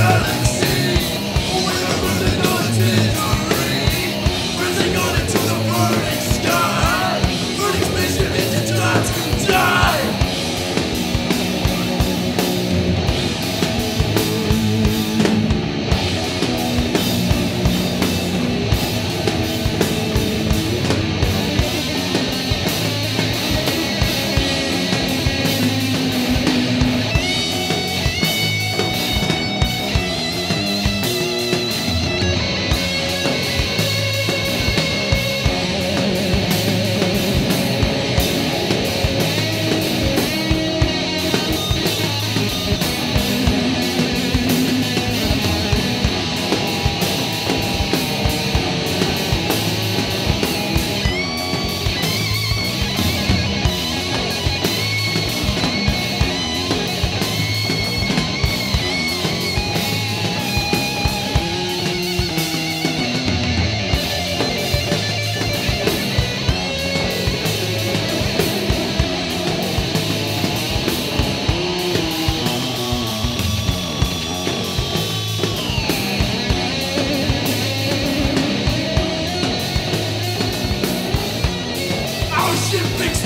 Yeah. ship thinks